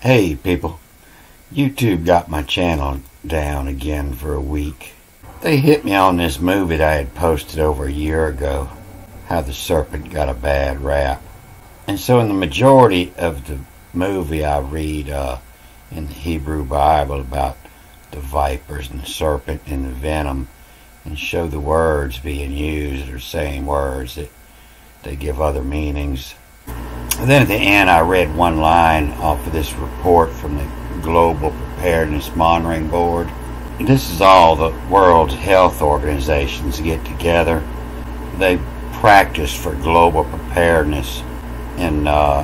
Hey people, YouTube got my channel down again for a week. They hit me on this movie that I had posted over a year ago, How the Serpent Got a Bad Rap. And so in the majority of the movie I read uh, in the Hebrew Bible about the vipers and the serpent and the venom and show the words being used or same words that they give other meanings. And then at the end, I read one line off of this report from the Global Preparedness Monitoring Board. This is all the World Health Organizations get together. They practice for global preparedness, and uh,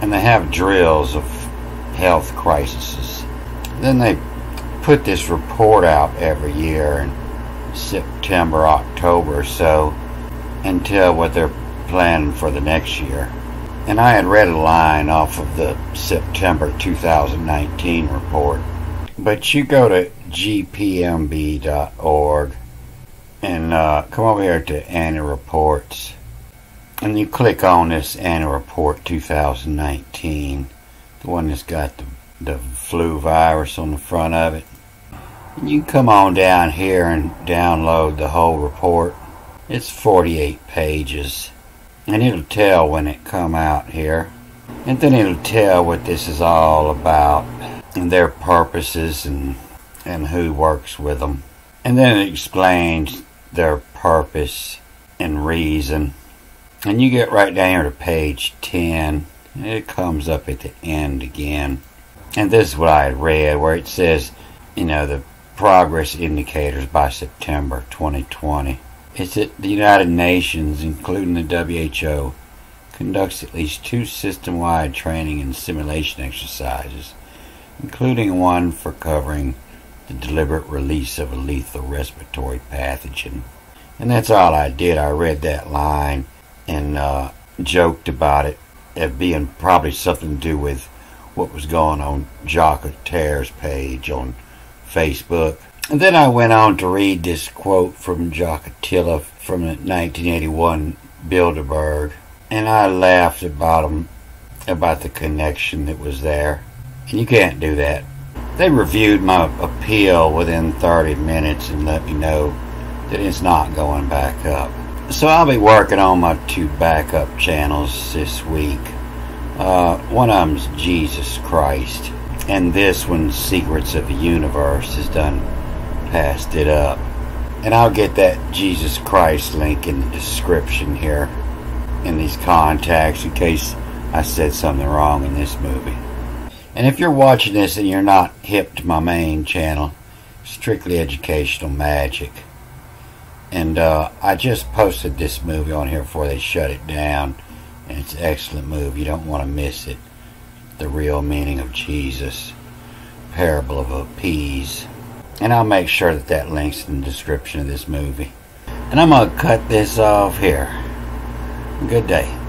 and they have drills of health crises. Then they put this report out every year in September, October or so, and tell what they're planning for the next year. And I had read a line off of the September 2019 report. But you go to gpmb.org and uh, come over here to annual reports. And you click on this annual report 2019, the one that's got the, the flu virus on the front of it. And you come on down here and download the whole report. It's 48 pages and it'll tell when it come out here. And then it'll tell what this is all about and their purposes and and who works with them and then it explains their purpose and reason. And you get right down here to page 10 and it comes up at the end again. And this is what I had read where it says you know the progress indicators by September 2020 is that the United Nations, including the WHO, conducts at least two system wide training and simulation exercises, including one for covering the deliberate release of a lethal respiratory pathogen. And that's all I did. I read that line and uh, joked about it as being probably something to do with what was going on Jock Tear's page on Facebook. And then I went on to read this quote from Jacques Attali from the 1981 Bilderberg, and I laughed about him, about the connection that was there. And you can't do that. They reviewed my appeal within 30 minutes and let me know that it's not going back up. So I'll be working on my two backup channels this week. Uh, one of them's Jesus Christ, and this one, Secrets of the Universe is done passed it up. And I'll get that Jesus Christ link in the description here in these contacts in case I said something wrong in this movie. And if you're watching this and you're not hip to my main channel, Strictly Educational Magic, and uh, I just posted this movie on here before they shut it down, and it's an excellent movie. You don't want to miss it. The real meaning of Jesus, parable of a peas. And I'll make sure that that link's in the description of this movie. And I'm going to cut this off here. Good day.